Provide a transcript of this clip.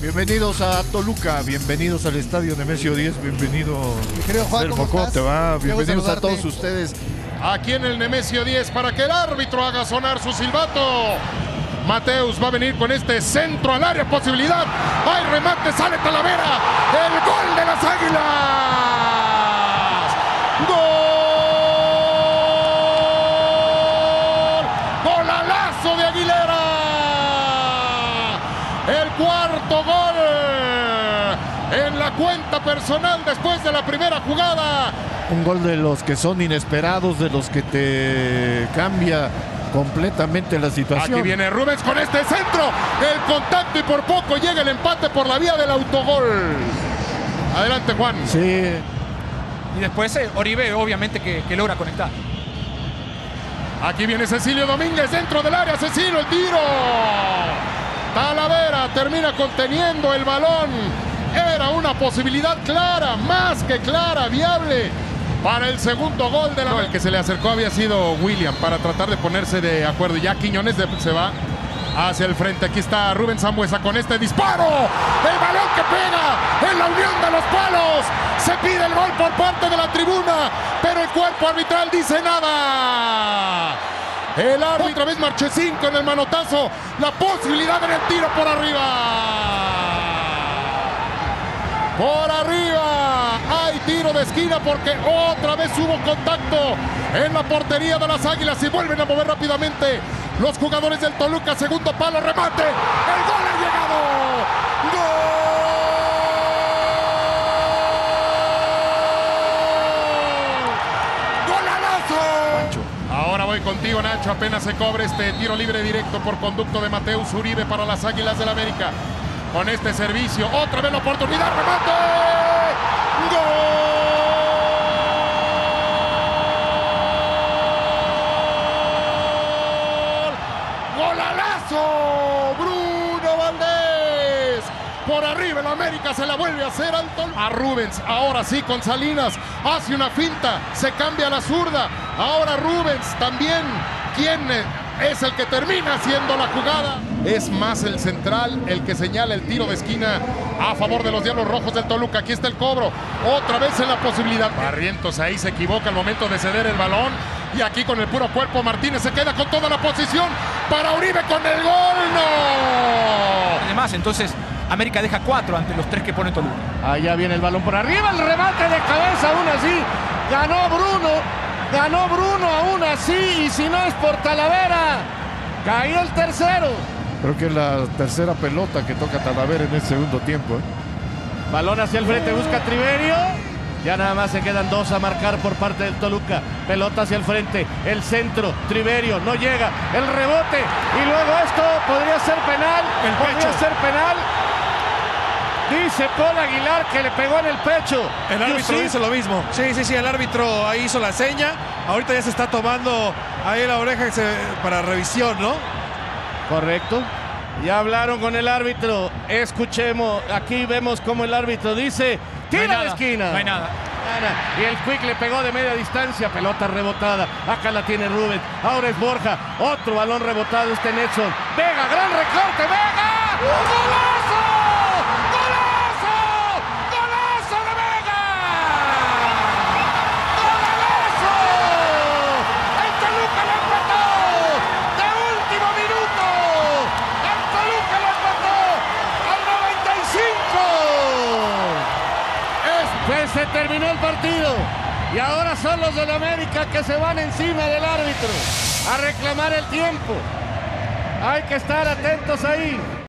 Bienvenidos a Toluca, bienvenidos al estadio Nemesio 10, bienvenido Mi querido Juan, ¿cómo ¿cómo estás? te va? Bienvenidos a todos ustedes. aquí en el Nemesio 10 para que el árbitro haga sonar su silbato. Mateus va a venir con este centro al área, posibilidad. ¡Hay remate! ¡Sale Talavera! ¡El gol de las Águilas! ¡Gol! ¡Golalazo de Aguilera! El cuarto gol en la cuenta personal después de la primera jugada. Un gol de los que son inesperados, de los que te cambia completamente la situación. Aquí viene Rubens con este centro. El contacto y por poco llega el empate por la vía del autogol. Adelante, Juan. Sí, Y después eh, Oribe, obviamente, que, que logra conectar. Aquí viene Cecilio Domínguez dentro del área. Cecilio, el tiro. Talavera termina conteniendo el balón. Era una posibilidad clara, más que clara, viable. Para el segundo gol de la... el que se le acercó había sido William para tratar de ponerse de acuerdo. Ya Quiñones se va hacia el frente. Aquí está Rubén Zambuesa con este disparo. El balón que pega en la unión de los palos. Se pide el gol por parte de la tribuna, pero el cuerpo arbitral dice nada. El árbitro otra vez Marchesín con el manotazo. La posibilidad en el tiro por arriba. Por arriba hay tiro de esquina porque otra vez hubo contacto en la portería de las Águilas y vuelven a mover rápidamente los jugadores del Toluca. Segundo palo, remate. El gol ha llegado. ¡Gol! ¡Golalazo! Ahora voy contigo, Nacho. Apenas se cobre este tiro libre directo por conducto de Mateus Uribe para las Águilas del América. Con este servicio, otra vez la oportunidad, remate. ¡Gol! ¡Golalazo! Bruno Valdés. Por arriba el América se la vuelve a hacer alto a Rubens. Ahora sí con Salinas. Hace una finta. Se cambia la zurda. Ahora Rubens también. ¿Quién es el que termina haciendo la jugada? Es más el central el que señala el tiro de esquina a favor de los Diablos Rojos del Toluca. Aquí está el cobro. Otra vez en la posibilidad. Barrientos ahí se equivoca al momento de ceder el balón. Y aquí con el puro cuerpo Martínez se queda con toda la posición para Uribe con el gol. ¡No! Además, entonces, América deja cuatro ante los tres que pone Toluca. Allá viene el balón por arriba, el remate de cabeza aún así. Ganó Bruno, ganó Bruno aún así y si no es por Talavera, cayó el tercero. Creo que es la tercera pelota que toca Talavera en el segundo tiempo. ¿eh? Balón hacia el frente, busca Triverio. Ya nada más se quedan dos a marcar por parte del Toluca. Pelota hacia el frente, el centro, Triverio, no llega, el rebote y luego esto podría ser penal, El podría pecho. ser penal. Dice Paul Aguilar que le pegó en el pecho. El árbitro Yusif dice lo mismo. Sí, sí, sí, el árbitro ahí hizo la seña. Ahorita ya se está tomando ahí la oreja para revisión, ¿no? Correcto. Ya hablaron con el árbitro. Escuchemos. Aquí vemos cómo el árbitro dice: tira nada, esquina. No hay nada. Y el Quick le pegó de media distancia. Pelota rebotada. Acá la tiene Rubén. Ahora es Borja. Otro balón rebotado. Este Nelson. Vega, gran recorte. Vega. ¡Golazo! ¡Golazo! ¡Golazo de Vega! ¡Golazo! El Toluca lo empató. De último minuto. El Toluca lo empató. Al 95. Pues se terminó el partido. Y ahora son los del América que se van encima del árbitro a reclamar el tiempo. Hay que estar atentos ahí.